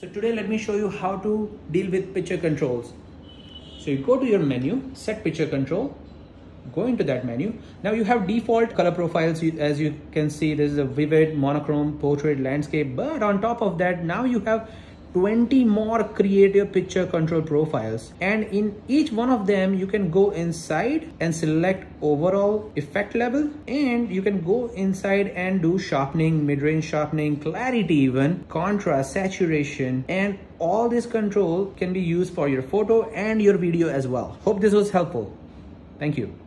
So today let me show you how to deal with picture controls. So you go to your menu, set picture control, go into that menu. Now you have default color profiles. As you can see, this is a vivid, monochrome, portrait, landscape. But on top of that, now you have 20 more creative picture control profiles. And in each one of them you can go inside and select overall effect level. And you can go inside and do sharpening mid-range sharpening clarity even contrast saturation. And all this control can be used for your photo and your video as well. Hope this was helpful. Thank you